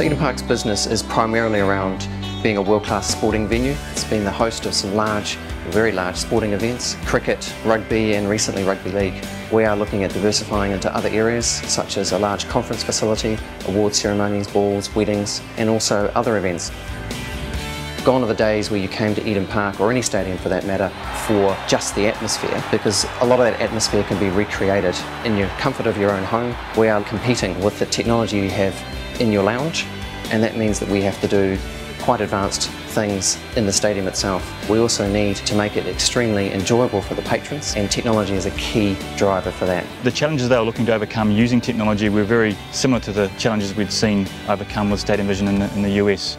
Eden Park's business is primarily around being a world-class sporting venue. It's been the host of some large, very large sporting events, cricket, rugby and recently rugby league. We are looking at diversifying into other areas such as a large conference facility, award ceremonies, balls, weddings and also other events. Gone are the days where you came to Eden Park, or any stadium for that matter, for just the atmosphere, because a lot of that atmosphere can be recreated in your comfort of your own home. We are competing with the technology you have in your lounge, and that means that we have to do quite advanced things in the stadium itself. We also need to make it extremely enjoyable for the patrons and technology is a key driver for that. The challenges they were looking to overcome using technology were very similar to the challenges we'd seen overcome with Stadium Vision in the, in the US.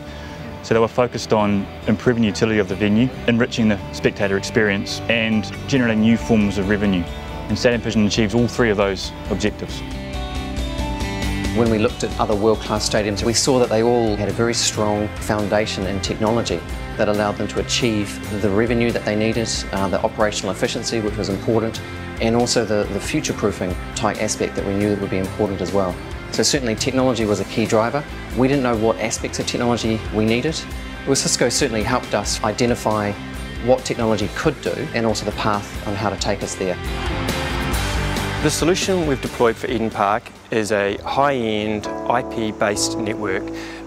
So they were focused on improving the utility of the venue, enriching the spectator experience and generating new forms of revenue. And Stadium Vision achieves all three of those objectives. When we looked at other world-class stadiums, we saw that they all had a very strong foundation in technology that allowed them to achieve the revenue that they needed, uh, the operational efficiency, which was important, and also the, the future-proofing type aspect that we knew that would be important as well. So certainly technology was a key driver. We didn't know what aspects of technology we needed. Well, Cisco certainly helped us identify what technology could do and also the path on how to take us there. The solution we've deployed for Eden Park is a high-end IP-based network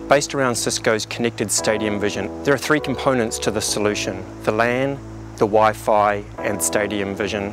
based around Cisco's connected stadium vision. There are three components to the solution, the LAN, the Wi-Fi and stadium vision.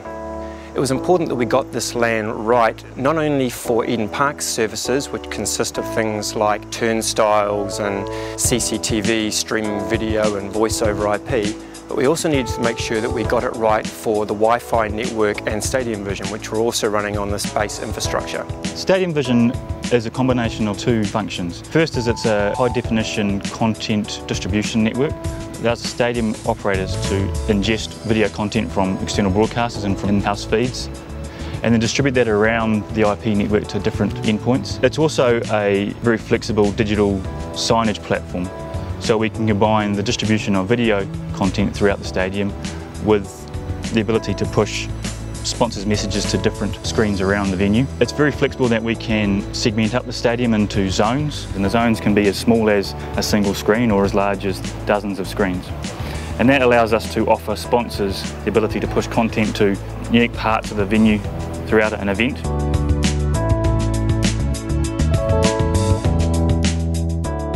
It was important that we got this LAN right, not only for Eden Park's services, which consist of things like turnstiles and CCTV, streaming video and voice over IP, but we also needed to make sure that we got it right for the Wi-Fi network and Stadium Vision, which we're also running on the base infrastructure. Stadium Vision is a combination of two functions. First is it's a high definition content distribution network allows stadium operators to ingest video content from external broadcasters and from in-house feeds and then distribute that around the IP network to different endpoints. It's also a very flexible digital signage platform so we can combine the distribution of video content throughout the stadium with the ability to push sponsors messages to different screens around the venue. It's very flexible that we can segment up the stadium into zones and the zones can be as small as a single screen or as large as dozens of screens. And that allows us to offer sponsors the ability to push content to unique parts of the venue throughout an event.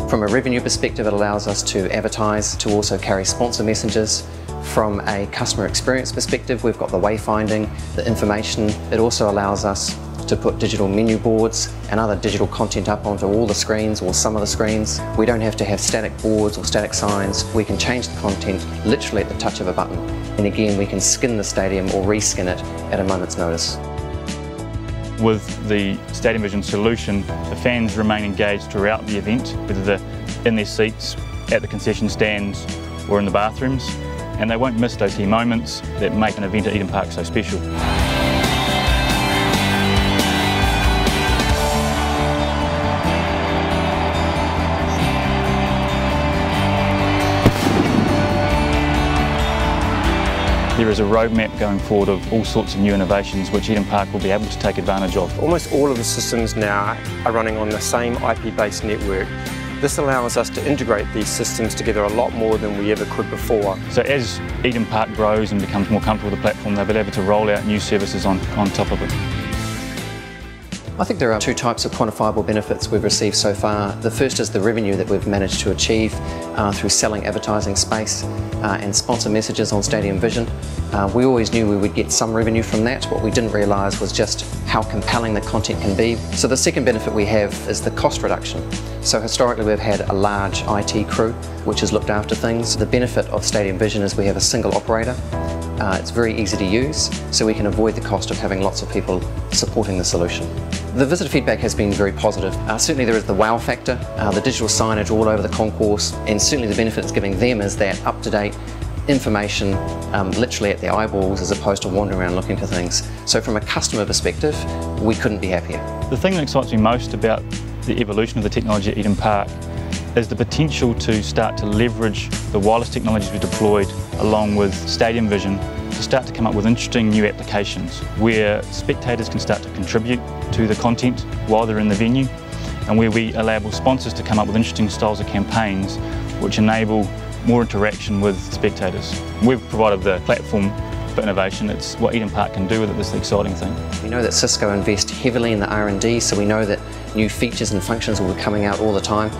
From a revenue perspective, it allows us to advertise, to also carry sponsor messages. From a customer experience perspective, we've got the wayfinding, the information. It also allows us to put digital menu boards and other digital content up onto all the screens or some of the screens. We don't have to have static boards or static signs. We can change the content literally at the touch of a button. And again, we can skin the stadium or reskin it at a moment's notice. With the Stadium Vision solution, the fans remain engaged throughout the event, whether they're in their seats, at the concession stands or in the bathrooms, and they won't miss those key moments that make an event at Eden Park so special. There is a roadmap going forward of all sorts of new innovations which Eden Park will be able to take advantage of. Almost all of the systems now are running on the same IP-based network. This allows us to integrate these systems together a lot more than we ever could before. So as Eden Park grows and becomes more comfortable with the platform, they'll be able to roll out new services on, on top of it. I think there are two types of quantifiable benefits we've received so far. The first is the revenue that we've managed to achieve uh, through selling advertising space uh, and sponsor messages on Stadium Vision. Uh, we always knew we would get some revenue from that. What we didn't realise was just how compelling the content can be. So the second benefit we have is the cost reduction. So historically we've had a large IT crew which has looked after things. The benefit of Stadium Vision is we have a single operator uh, it's very easy to use, so we can avoid the cost of having lots of people supporting the solution. The visitor feedback has been very positive. Uh, certainly there is the wow factor, uh, the digital signage all over the concourse, and certainly the benefit it's giving them is that up-to-date information um, literally at their eyeballs as opposed to wandering around looking for things. So from a customer perspective, we couldn't be happier. The thing that excites me most about the evolution of the technology at Eden Park is the potential to start to leverage the wireless technologies we deployed along with Stadium Vision start to come up with interesting new applications where spectators can start to contribute to the content while they're in the venue and where we allow sponsors to come up with interesting styles of campaigns which enable more interaction with spectators. We've provided the platform for innovation. It's what Eden Park can do with it, this is the exciting thing. We know that Cisco invest heavily in the R&D, so we know that new features and functions will be coming out all the time,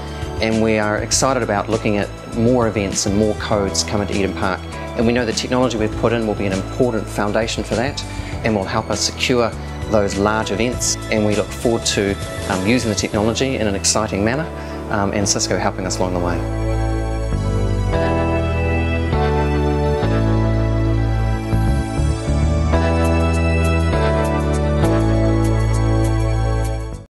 and we are excited about looking at more events and more codes coming to Eden Park. And we know the technology we've put in will be an important foundation for that and will help us secure those large events. And we look forward to um, using the technology in an exciting manner um, and Cisco helping us along the way.